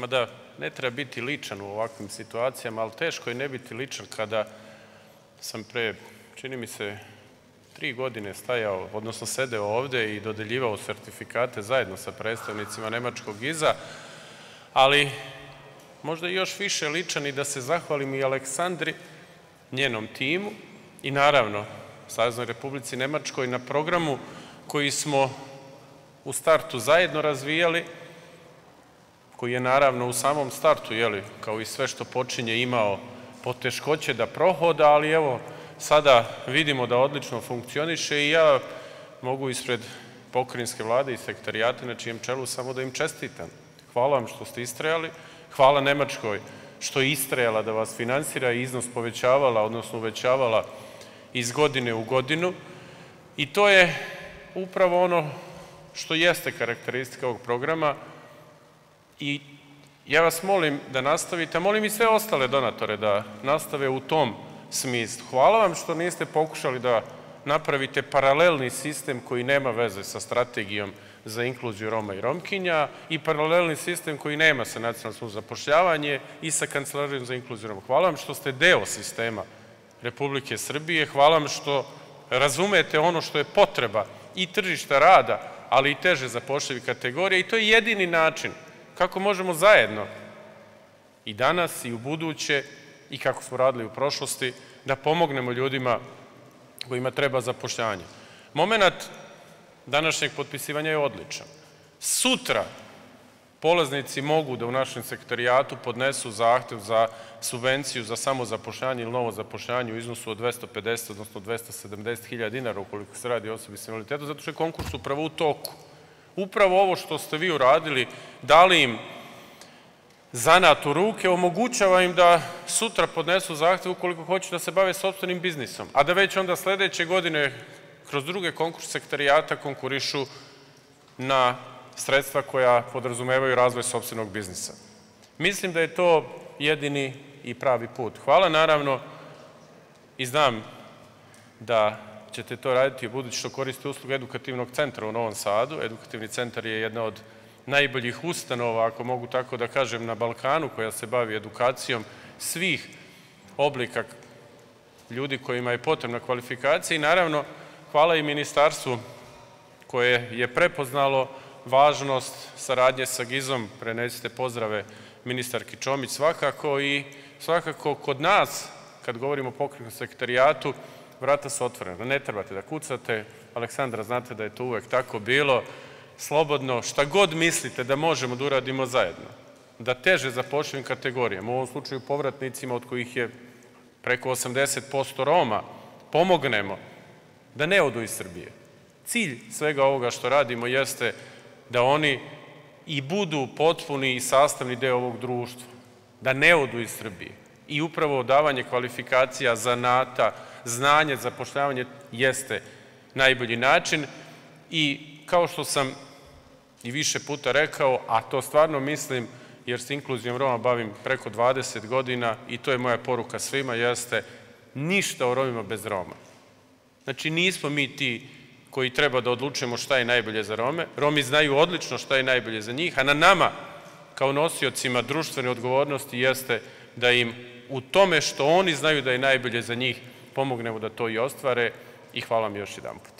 mada ne treba biti ličan u ovakvim situacijama, ali teško je ne biti ličan kada sam pre, čini mi se, tri godine stajao, odnosno sedeo ovde i dodeljivao sertifikate zajedno sa predstavnicima Nemačkog iza, ali možda još više ličan i da se zahvalim i Aleksandri, njenom timu i naravno Saveznoj Republici Nemačkoj na programu koji smo u startu zajedno razvijali, koji je naravno u samom startu, jeli, kao i sve što počinje, imao poteškoće da prohoda, ali evo, sada vidimo da odlično funkcioniše i ja mogu ispred pokrinjske vlade i sektarijate na čijem čelu samo da im čestitam. Hvala vam što ste istrajali, hvala Nemačkoj što je istrajala da vas finansira i iznos povećavala, odnosno uvećavala iz godine u godinu i to je upravo ono što jeste karakteristika ovog programa i ja vas molim da nastavite, a molim i sve ostale donatore da nastave u tom smislu. Hvala vam što niste pokušali da napravite paralelni sistem koji nema veze sa strategijom za inkluziju Roma i Romkinja i paralelni sistem koji nema sa nacionalnom službom zapošljavanje i sa kancelarijom za inkluziju Roma. Hvala vam što ste deo sistema Republike Srbije, hvala vam što razumete ono što je potreba i tržišta rada, ali i teže zapošljivi kategorije i to je jedini način kako možemo zajedno i danas i u buduće i kako smo radili u prošlosti da pomognemo ljudima kojima treba zapošljanje. Moment današnjeg potpisivanja je odličan. Sutra polaznici mogu da u našem sektorijatu podnesu zahtev za subvenciju za samozapošljanje ili novo zapošljanje u iznosu od 250, odnosno 270 hiljada dinara ukoliko se radi o osobi s invaliditetom, zato što je konkurs upravo u toku. Upravo ovo što ste vi uradili, dali im zanat u ruke, omogućava im da sutra podnesu zahtev ukoliko hoće da se bave sobstvenim biznisom, a da već onda sledeće godine kroz druge konkurse sektarijata konkurišu na sredstva koja podrazumevaju razvoj sobstvenog biznisa. Mislim da je to jedini i pravi put. Hvala naravno i znam da ćete to raditi u budući što koriste uslugu edukativnog centra u Novom Sadu. Edukativni centar je jedna od najboljih ustanova, ako mogu tako da kažem, na Balkanu koja se bavi edukacijom svih oblika ljudi kojima je potrebna kvalifikacija. I naravno hvala i ministarstvu koje je prepoznalo važnost saradnje sa GIZ-om, prenesite pozdrave ministarki Čomić. Svakako i svakako kod nas, kad govorimo o pokretnom sektarijatu, vrata su otvorena, ne trebate da kucate, Aleksandra, znate da je to uvek tako bilo, slobodno, šta god mislite da možemo da uradimo zajedno, da teže zapošljivim kategorijama, u ovom slučaju povratnicima od kojih je preko 80% Roma, pomognemo da ne odu iz Srbije. Cilj svega ovoga što radimo jeste da oni i budu potpuni i sastavni deo ovog društva, da ne odu iz Srbije. I upravo davanje kvalifikacija, zanata, znanje, zapošljavanje jeste najbolji način i kao što sam i više puta rekao, a to stvarno mislim jer se inkluzijom Roma bavim preko 20 godina i to je moja poruka svima, jeste ništa o Romima bez Roma. Znači nismo mi ti koji treba da odlučujemo šta je najbolje za Rome. Romi znaju odlično šta je najbolje za njih, a na nama kao nosiocima društvene odgovornosti jeste da im u tome što oni znaju da je najbolje za njih pomognemo da to i ostvare i hvala vam još jedan put.